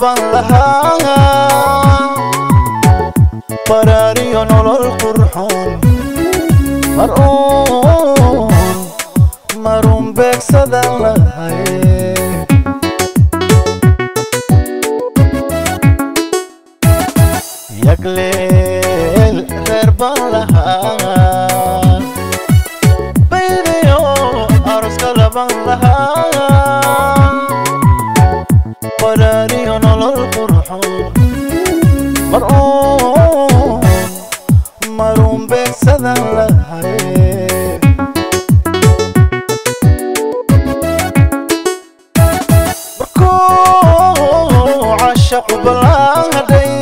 baan lahaa baraariyo nolol qurxoon mar uun marun beegsadan lahay yagleel reer baan lahaa baydiyo aroskale baan lahaa mar uun marun beegsadan lahay markuu cashaqu ballaaday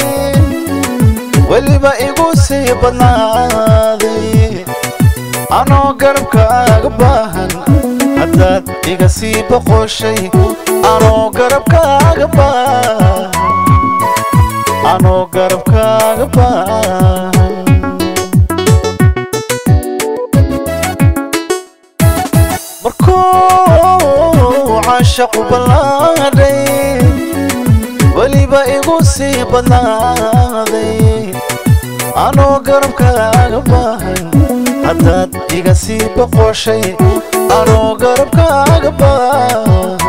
weliba igu sii badnaaday anoo garabkaaga baahan haddaad iga sii boqoshay anoo anoo garabkaaga baahan markuu cashaqu ballaaday weliba igu sii badnaaday anoo garabkaaga baahan haddaad iga sii boqoshay anoo garabkaaga baahan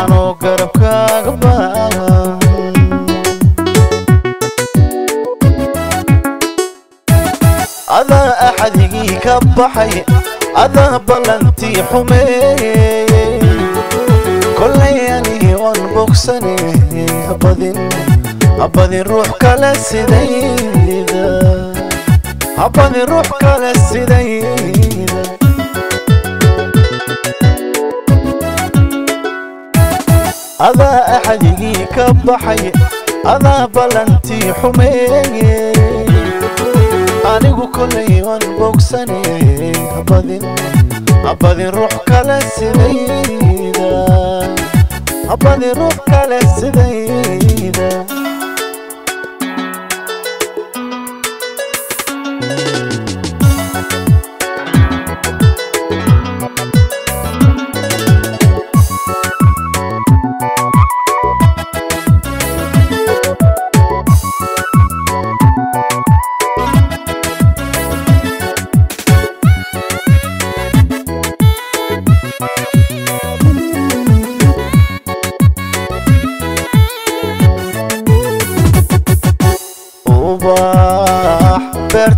anoo garabkaaga أحد يجيك بحي أذهب لنتي حمي. كل عياني وان بوكسني. أبذن أبذن روح كلا سيدي أبذن روح كلا سيدي هذا أحد يجيك بحي هذا بلنتي حمي. Anigu kolay waan bogsane habadin habadin ruux kale sidayda habadin ruux kale sidayda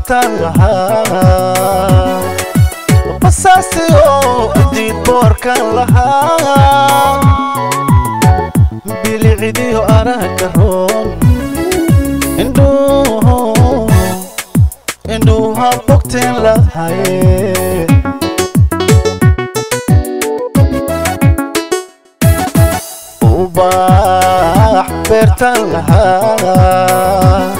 intaan lahaa basaasi oh, oo adii boorkaan lahaa bilicidiyo araaga roon indhuuha oh, oh, bogteen lahaye eh. ubaax beertaan lahaa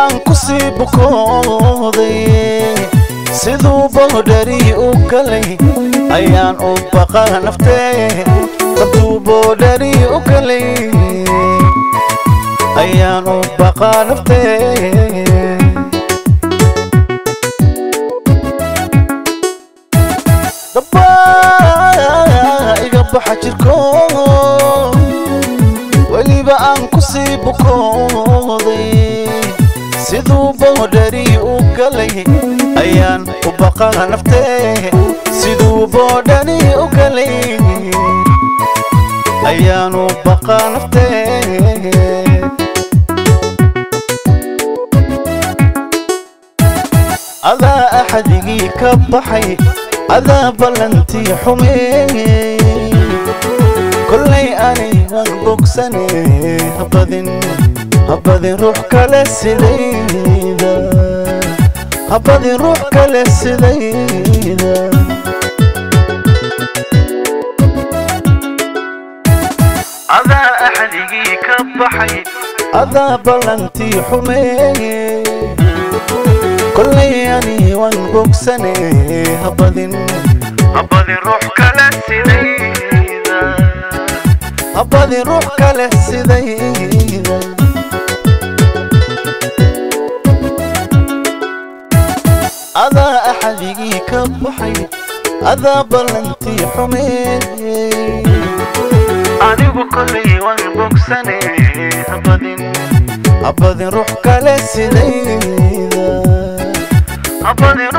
aan ku sii bukooday siduu boodhari u galay ayaan u baqa naftee daduu boodhari u galay ayaan u baqa naftee dabbaa iga baxa jirko. Weliba aan ku sii bukooday. Siduu boodhari u galay ayaan u baqa naftee siduu boodhani u galay ayaan u baqa naftee adaa axadigii ka baxay adaa ballantii xumeeyey kollay anigan bogsane habadin habadin ruux kale حبض روح كل السديدة أذا أحلقي كبحي أذا بلنتي حمي كل يعني وان بوكسني حبض حبض روح كل السديدة حبض روح كل السديدة baxay adaa ballantii xumeeye anigu kollay waan bogsane habadin habadin ruux kale sidayda habadin